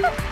Ha ha ha!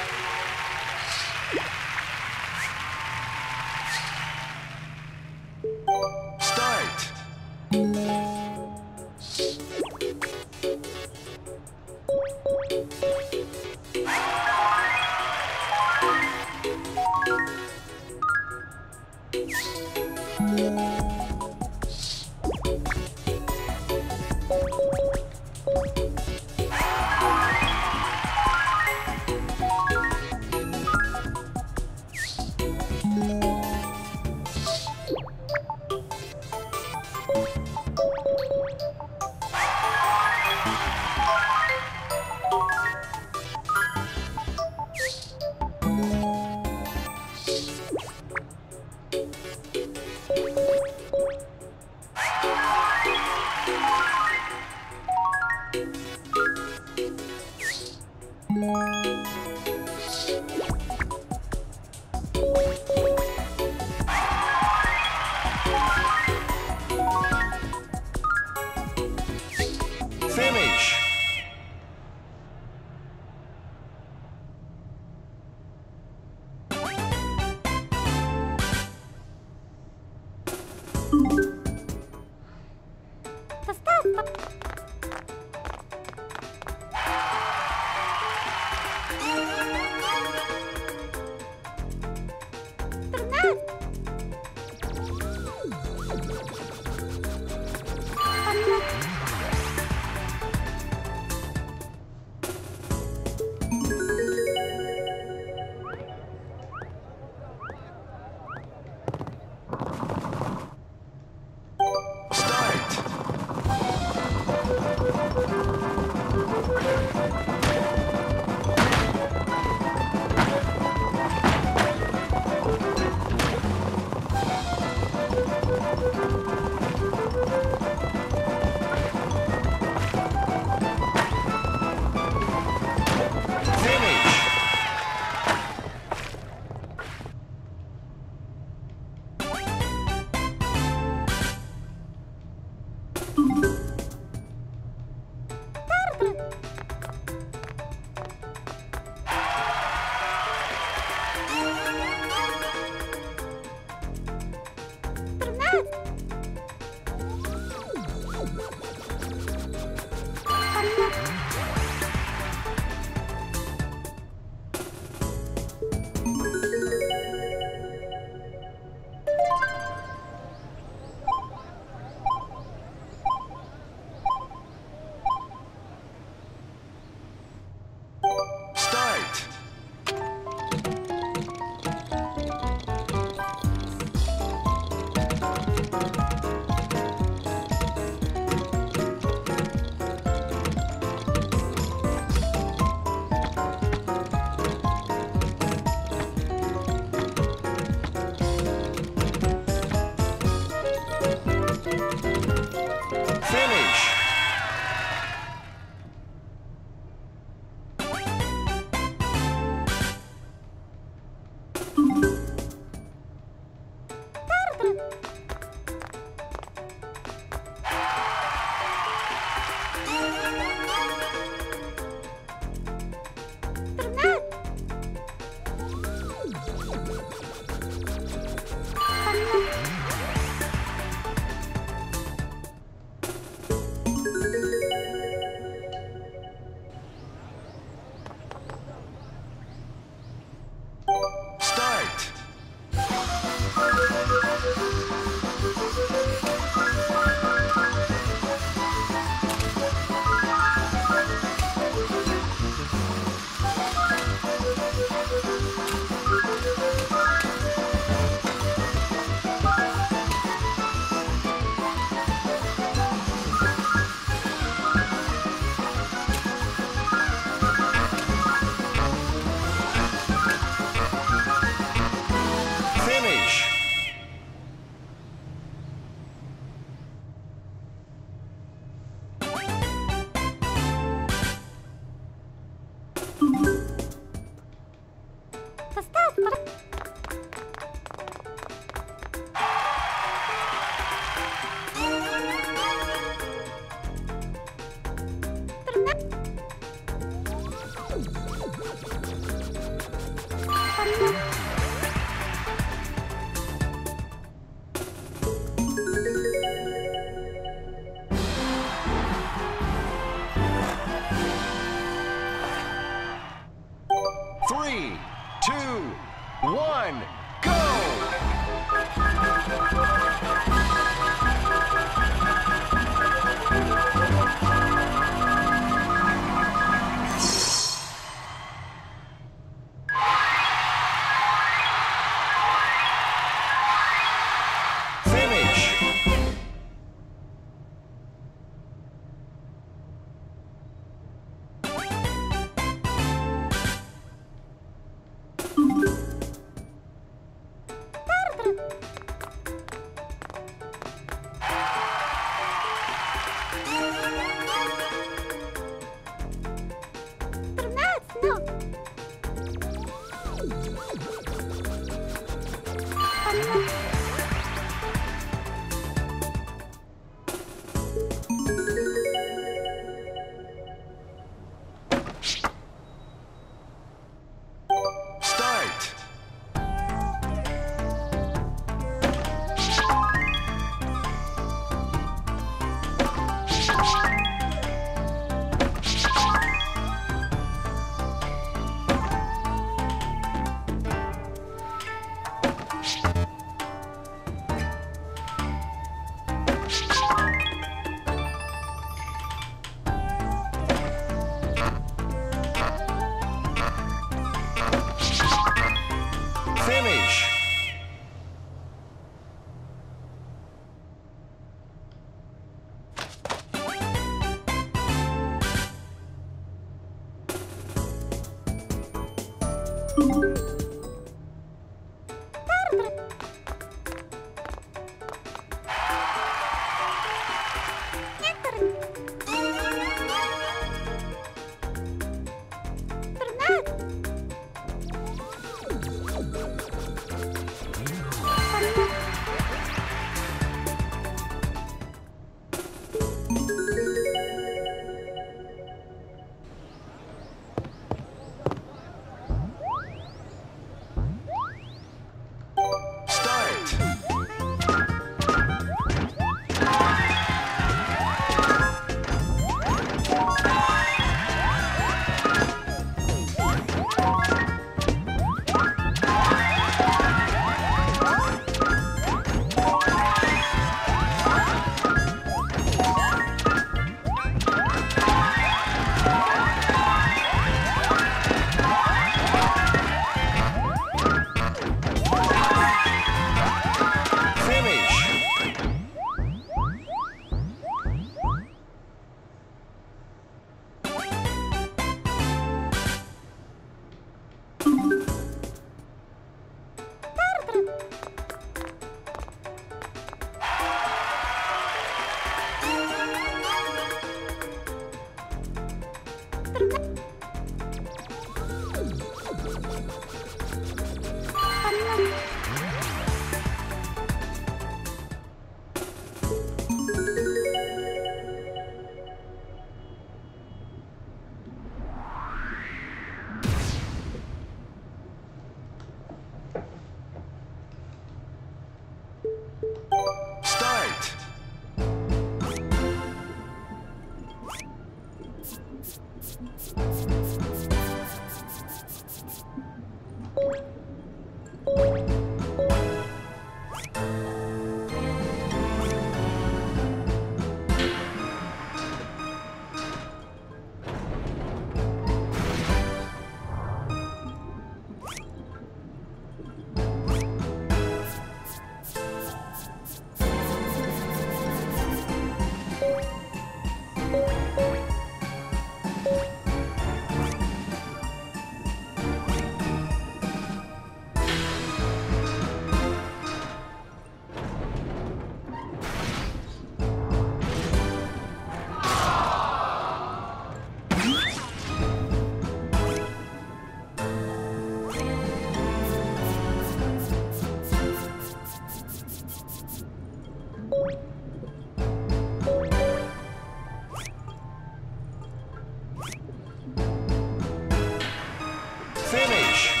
finish.